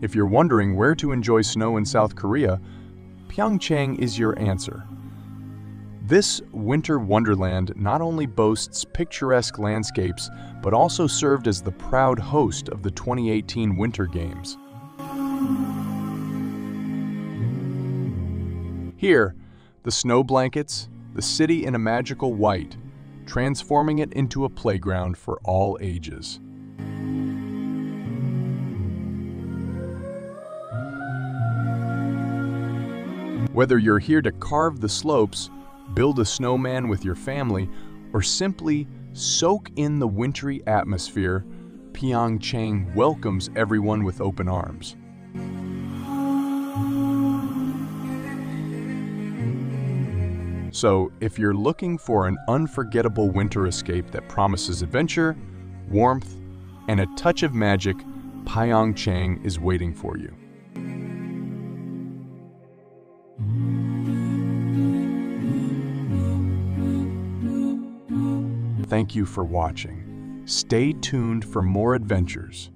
If you're wondering where to enjoy snow in South Korea, Pyeongchang is your answer. This winter wonderland not only boasts picturesque landscapes, but also served as the proud host of the 2018 Winter Games. Here, the snow blankets, the city in a magical white, transforming it into a playground for all ages. Whether you're here to carve the slopes, build a snowman with your family, or simply soak in the wintry atmosphere, Pyeongchang welcomes everyone with open arms. So, if you're looking for an unforgettable winter escape that promises adventure, warmth, and a touch of magic, Pyeongchang is waiting for you. Thank you for watching. Stay tuned for more adventures.